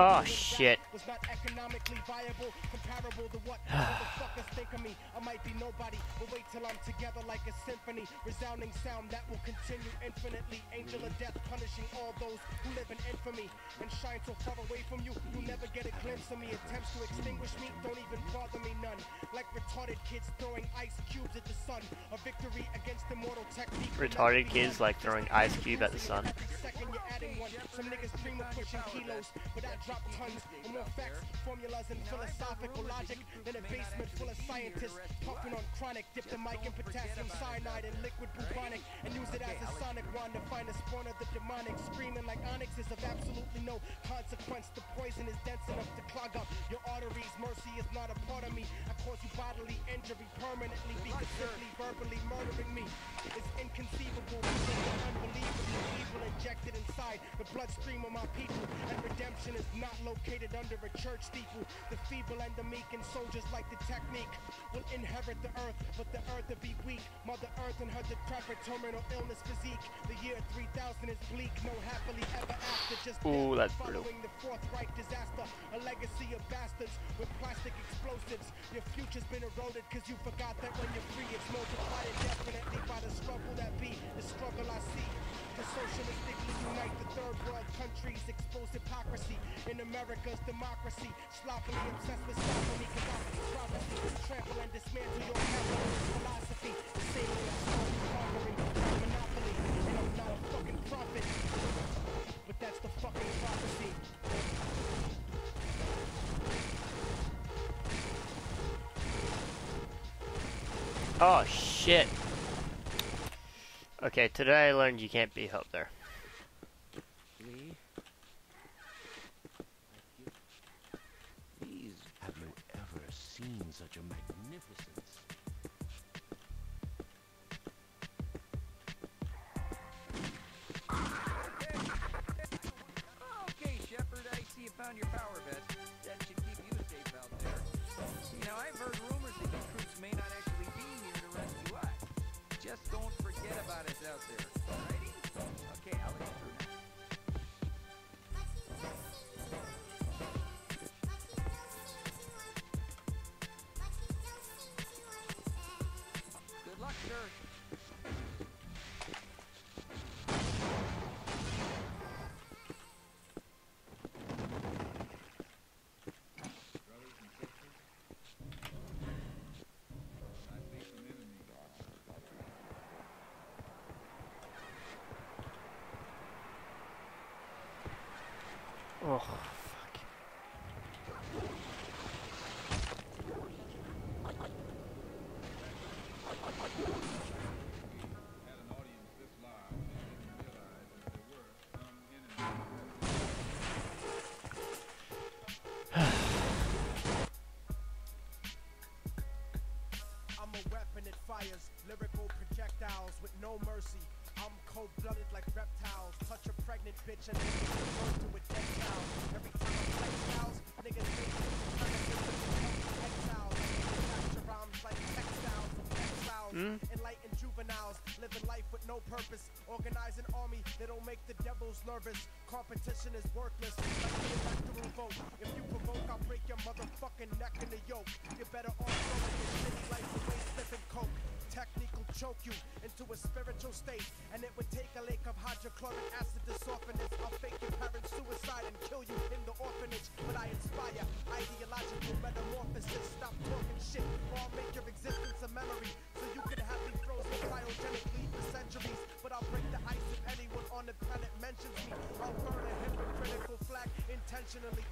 Oh shit. Was not economically viable, comparable to what motherfuckers think of me. I might be nobody, but wait till I'm together like a symphony. Resounding sound that will continue infinitely. Angel of death punishing all those who live in infamy and shine so far away from you, you never get a glimpse of me. Attempts to extinguish me don't even bother me none. Like retarded kids throwing ice cubes at the sun. A victory against immortal technique. Retarded kids like throwing ice cube at the sun. Drop tons of more facts, formulas, and philosophical logic than a basement full of scientists puffing on chronic. Dip the mic in potassium cyanide and liquid bubonic and use it as a sonic wand to find a spawn of the demonic. Screaming like onyx is of absolutely no consequence. The poison is dense enough to clog up your arteries. Mercy is not a part of me. I cause you bodily injury permanently because simply verbally murdering me is inconceivable. Unbelievable evil injected inside the bloodstream of my people. And redemption is not located under a church steeple. The feeble and the meek and soldiers like the technique will inherit the earth, but the earth will be weak. Mother Earth and her decrepit terminal illness physique. The year 3000 is bleak, no happily ever after. Just Ooh, that's brutal. following the fourth Reich disaster. A legacy of bastards with plastic explosives. Your future's been eroded because you forgot that when you're free, it's multiplied indefinitely by the struggle that be. The struggle I see. To socialistically unite the third world countries, expose hypocrisy in America's democracy. Sloppily obsessed with me, cause prophecy. Trample and dismantle your capitalist philosophy. Conquering monopoly. And I'm not a fucking prophet. But that's the fucking prophecy. Oh shit. Okay, today I learned you can't be up there. Projectiles with no mercy. I'm cold-blooded like reptiles. Touch a pregnant bitch and they turn to a textile. Every time I flex styles, niggas think exiles. Capture rhymes like textiles of textiles. Hmm? Enlightened juveniles living life with no purpose. Organize an army that'll make the devils nervous. Competition is worthless. Like the electoral vote. If you provoke, I'll break your motherfucking neck in the yoke. You better off throwing city life away, slipping coke. Choke you into a spiritual state, and it would take a lake of hydrochloric acid to soften it. I'll fake your parents' suicide and kill you in the orphanage. But I inspire ideological metamorphosis. Stop talking shit, or I'll make your existence a memory. So you can have me frozen cryogenically for centuries. But I'll break the ice if anyone on the planet mentions me. I'll burn a hypocritical flag intentionally.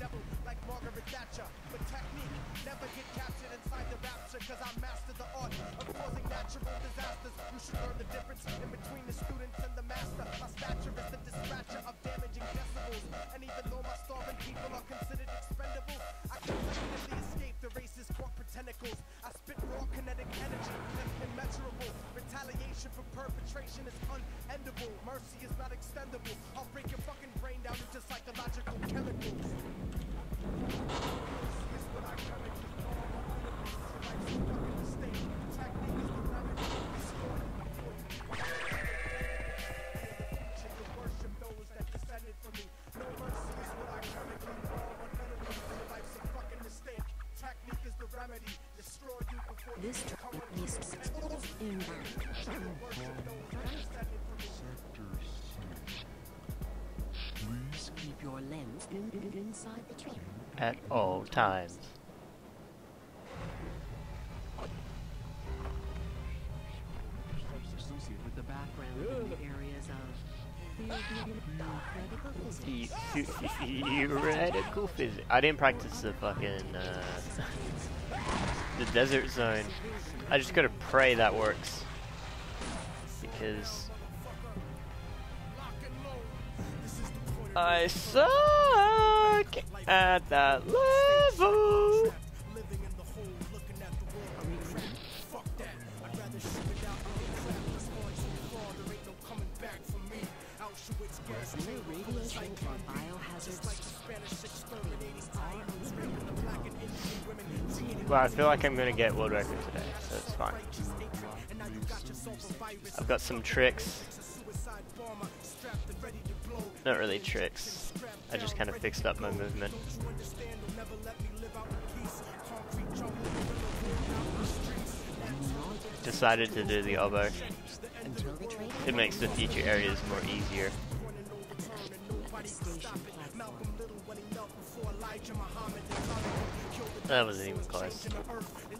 Devil like Margaret Thatcher. But technique never get captured inside the rapture. Cause I master You should learn the difference in between the students and the master. My stature is the dispatcher of damaging decibels. And even though my starving people are considered expendable, I consecutively escape the racist corporate tentacles. I spit raw kinetic energy that's immeasurable. Retaliation for perpetration is unendable. Mercy is not extendable. At all times. Associated with the background in the areas of physics. The- Theoretical physics. I didn't practice the fucking uh, the desert zone. I just gotta pray that works because I suck at that level. Living in the hole, looking at the back creating Well, I feel like I'm gonna get world record today, so it's fine. I've got some tricks. Not really tricks. I just kind of fixed up my movement. Decided to do the elbow. It makes the future areas more easier. That wasn't even close.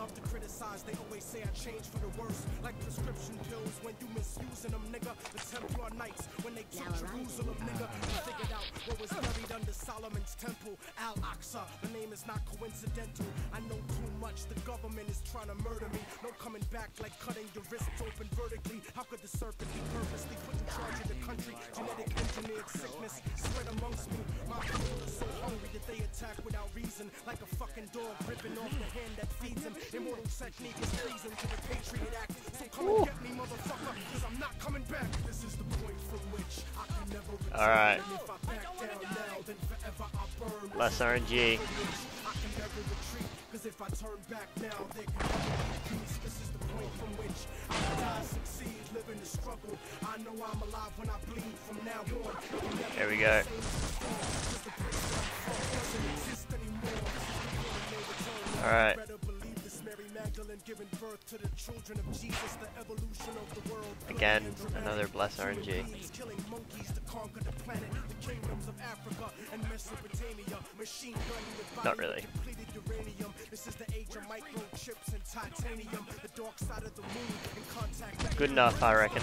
Change in the earth. They love to criticize, they always say I changed for the worse. Like prescription pills when you misusing them, nigga. The Templar Knights when they took Jerusalem, nigga. We figured out what was buried under Solomon's temple. Al Aqsa, the name is not coincidental. I know too much, the government is trying to murder me. No coming back like cutting your wrists open vertically. How could the serpent be purposely put in charge of the country? Genetic engineered sickness spread amongst me. My people are so hungry that they attack without reason. Like a fucking dog ripping off the hand that feeds him. Immortal technique is treason to the Patriot Act. So come and get me, motherfucker, cause I'm not coming back. This is the point from which I can never return. Alright. And if I back down now, then forever I burn. Less RNG. I can never retreat, cause if I turn back now, there can never be peace. This is the point from which I can die, succeed, live in the struggle. I know I'm alive when I bleed from now on. It There we go. the same as before, 'cause the place where I'm from doesn't exist anymore. This is the point of no return. Now Alright. Again, Bloody and dramatic. another bless RNG. Beings killing monkeys to conquer the planet, the kingdoms of Africa and Mesopotamia. Machine gun with Not really. depleted uranium. This is the age of microchips and titanium. The dark side of the moon in contact. Good enough, I reckon.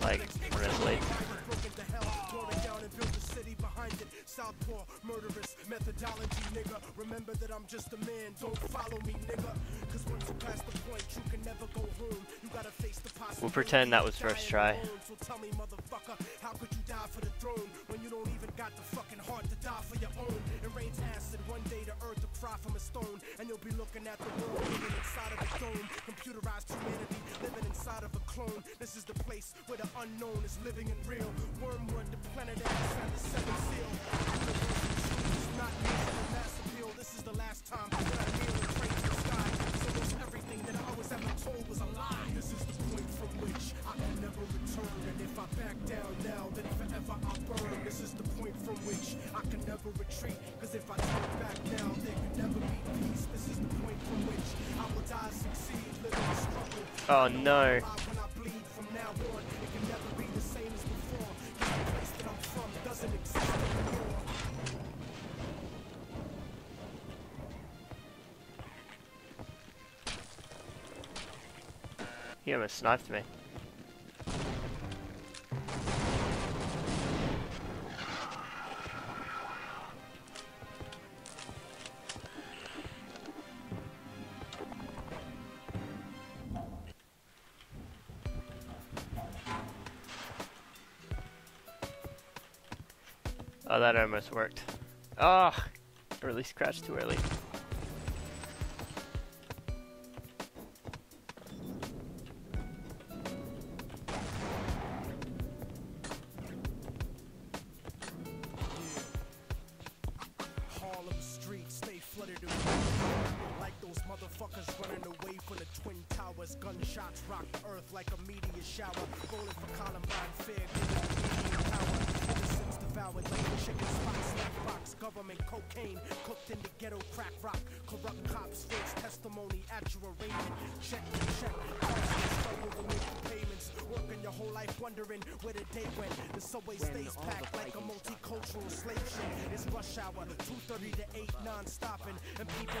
Like, honestly. Broken to hell, tore it down and built a city behind it. Southpaw, murderous methodology, nigga. Remember that I'm just a man, don't follow me, nigga. Cause We'll pretend that was first try. So tell me, motherfucker, how could you die for the throne when you don't even got the fucking heart to die for your own? It rains acid one day, the earth will cry from a stone, and you'll be looking at the world living inside of a dome. Computerized humanity living inside of a clone. This is the place where the unknown is living real. Wormwood, the planet the seventh seal. This is the last time that I kneel and pray to the sky. So it's everything that I was ever told was a lie. This is the point from which I can never return. And if I back down now, then forever I burn. This is the point from which I can never retreat. Cause if I turn back now, there can never be peace. This is the point from which I will die, succeed, live in struggle. Oh no. Almost sniped me. Oh, that almost worked. Ah, at least crash too early. shower. For Columbine, fear, power. Devoured like a chicken spot, snack box. Government cocaine, cooked in the ghetto crack rock. Corrupt cops, false testimony at your arraignment. Check to check, struggle with payments. Working your whole life wondering where the day went. The subway stays packed like a multicultural slave ship. It's rush hour, 2.30 to 8, non-stopping. And people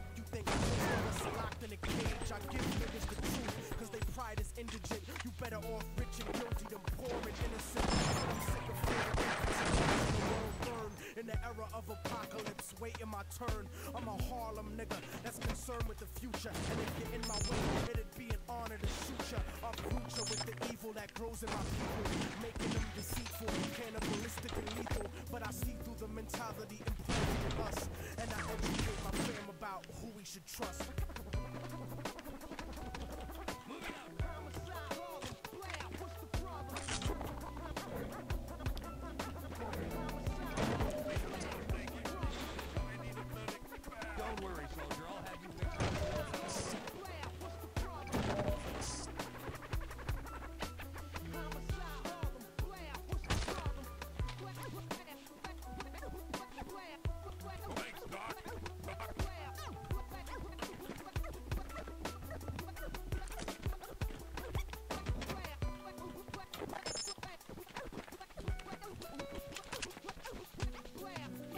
should trust.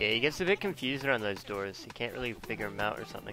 Yeah, he gets a bit confused around those doors. He can't really figure them out or something.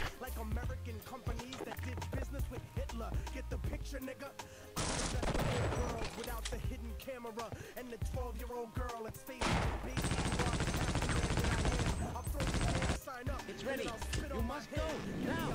old girl and stay It's ready. You must go now.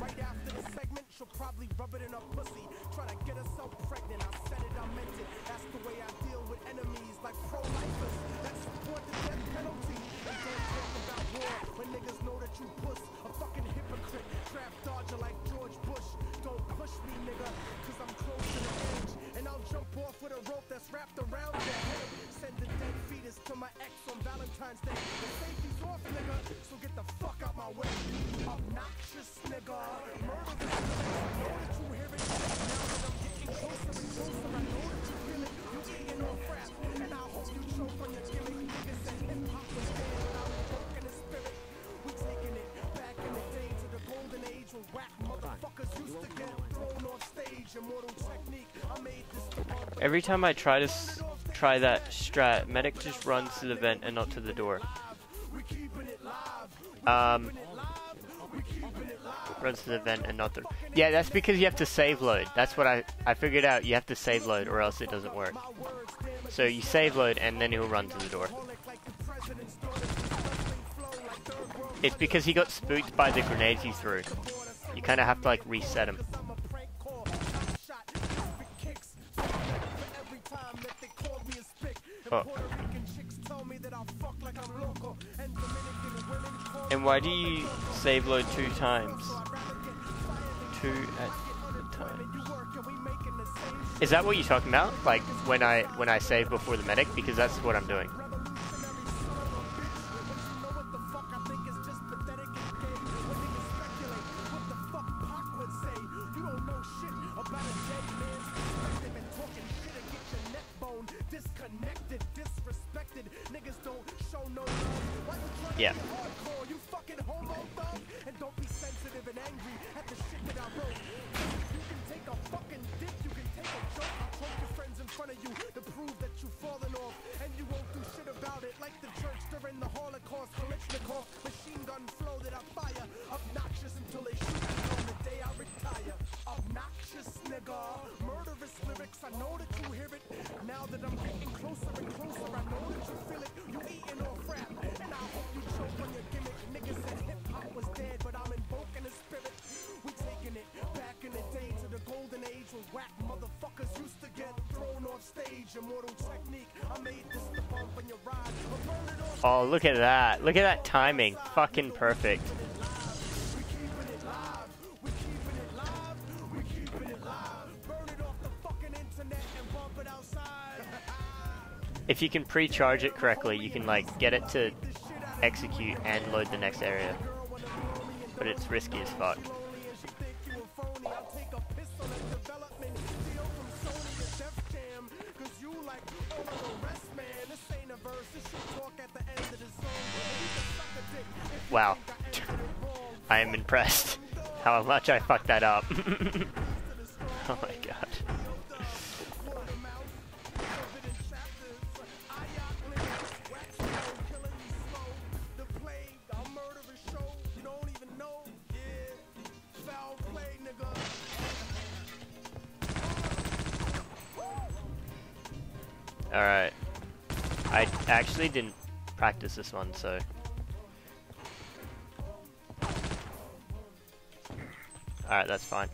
Right after the segment, she'll probably rub it in her pussy. Try to get herself pregnant. I said it, I meant it. That's the way I deal with enemies like pro-lifers. That's support the death penalty. And don't talk about war when niggas know that you puss. A fucking Trap dodger like George Bush. Don't push me, nigga, cause I'm close to the edge. And I'll jump off with a rope that's wrapped around your head. Send the dead fetus to my ex on Valentine's Day. The safety's off, nigga, so get the fuck out my way. Obnoxious, nigga. Murder the. I know that you hear it. Now that I'm getting closer and closer, I know that you feel it. You eating off rap. And I hope you choke on your gimmick. Niggas and hip hop was dead. Golden age when whack motherfuckers used to get thrown off stage. Immortal technique, I made this Every time I try to s- try that strat, medic just runs to the vent and not to the door. Um, runs to the vent and not the. Yeah, that's because you have to save load. That's what I I figured out. You have to save load or else it doesn't work. So you save load and then he'll run to the door. It's because he got spooked by the grenades he threw. You kind of have to like reset him. Oh. And why do you save load two times? Two at a time. Is that what you're talking about? Like when I when I save before the medic? Because that's what I'm doing. Yeah. Oh, look at that. Look at that timing. Fucking perfect. If you can pre-charge it correctly, you can like get it to execute and load the next area. But it's risky as fuck. Wow. I am impressed how much I fucked that up. oh my god. Alright. I actually didn't practice this one, so. Alright, that's fine.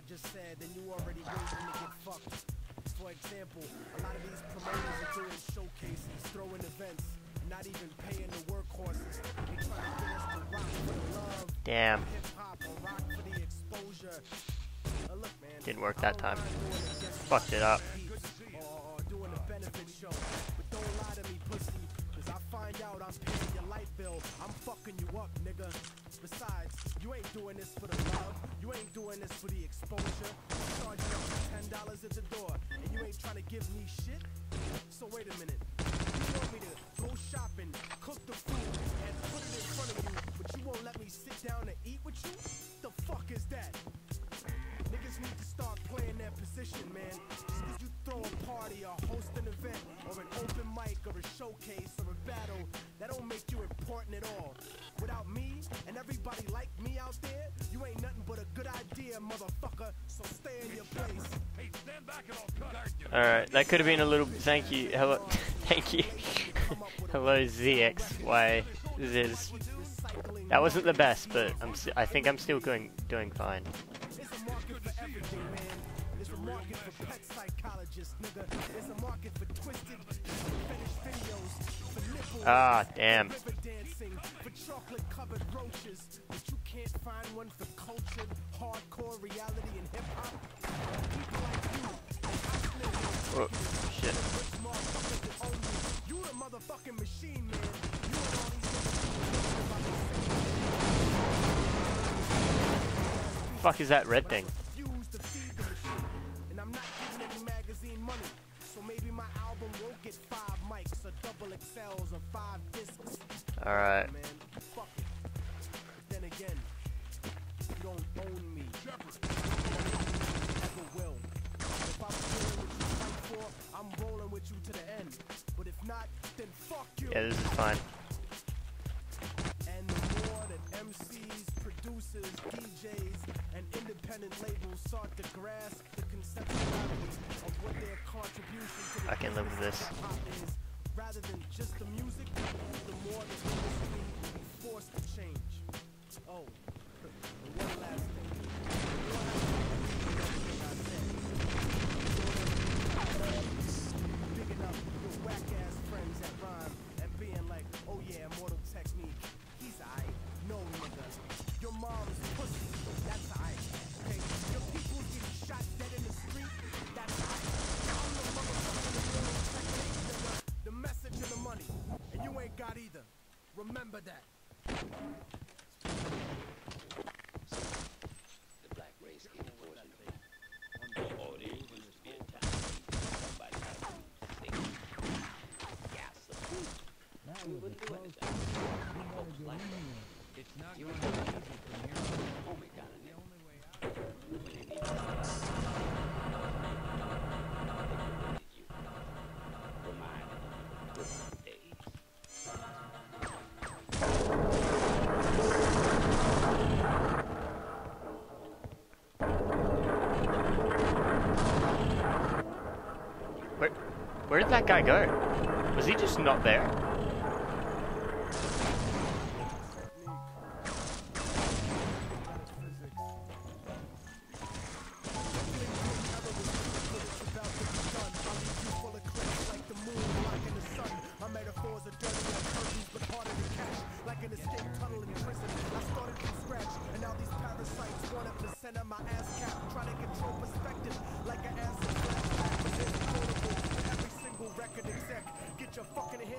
I just said, then you already waiting to get fucked. For example, a lot of these promoters are doing showcases, throwing events, not even paying the workhorses. They trying to get us to rock for the love Damn. hip hop or rock for the exposure. Uh, look, man, Didn't work that time. I don't mind doing it just Fucked it up. Or, or doing a benefit show. But don't lie to me, pussy. Cause I find out I'm paying your light bill. I'm fucking you up, nigga. Besides, you ain't doing this for the love. You ain't doing this for the You charge you ten dollars at the door, and you ain't trying to give me shit. So wait a minute. You want me to go shopping, cook the food, and put it in front of you, but you won't let me sit down and eat with you? The fuck is that? Niggas need to start playing their position, man. Party or host an event or an open mic or a showcase or a battle, that don't make you important at all. Without me and everybody like me out there, you ain't nothing but a good idea, motherfucker. So stay in your place. Alright, that could have been a little. Thank you. Hello. Thank you. Hello ZXY Ziz. That wasn't the best, but I'm s- I think I'm still going doing fine. Psychologists, nigga. It's a market for twisted videos, for nipples, Ah, damn. river dancing, for chocolate covered roaches. But you can't find one for cultured, hardcore reality and hip hop. People like you, and house niggas, Oh, shit. rich motherfuckers that own you. You the motherfucking machine, man. You and all these niggas about the same Fuck is that red thing? That guy go? Was he just not there?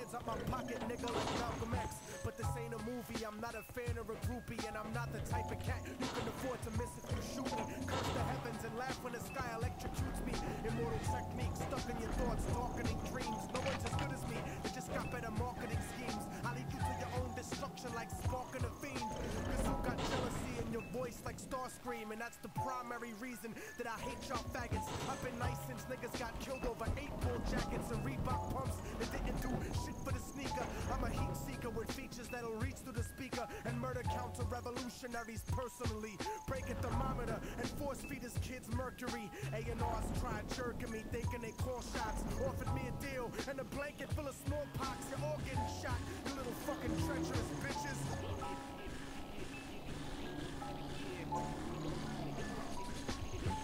Hands out my pocket, nigga, like Malcolm X. But this ain't a movie, I'm not a fan or a groupie, and I'm not the type of cat you can afford to miss if you shoot me. Curse the heavens and laugh when the sky electrocutes me. Immortal technique stuck in your thoughts, darkening dreams. No one's as good as me, they just got better marketing schemes. I lead you to your own destruction like sparking a fiend. Cause you got jealousy in your voice like Starscream, and that's the primary reason that I hate y'all faggots. I've been nice since niggas got killed over eight ball jackets and Reebok pumps that didn't do shit for the sneaker. I'm a heat seeker with features that'll reach through the speaker and murder counter revolutionaries personally. Break a thermometer and force feed his kids mercury. A&R's tried jerking me, thinking they call shots. Offered me a deal and a blanket full of smallpox. You're all getting shot, you little fucking treacherous bitches.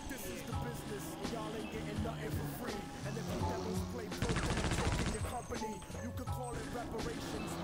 This is the business. Y'all ain't getting nothing for free. And if the devils play broken and taking your company, you could call it reparations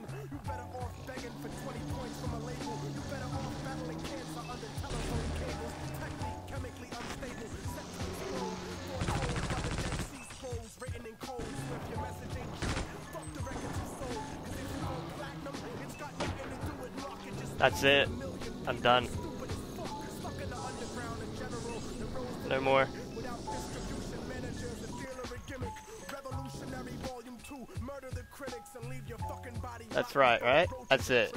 prison. You better off begging for 20 points from a label. You better off battling cancer under telephone cables. Technique chemically unstable. Set to explode. Brought home by the Dead Sea Scrolls written in cold. So if your message ain't shit, fuck the records you sold. Cause if you go platinum, it's got nothing to do with market. Just That's it. I'm done. No more. That's right, right? That's it.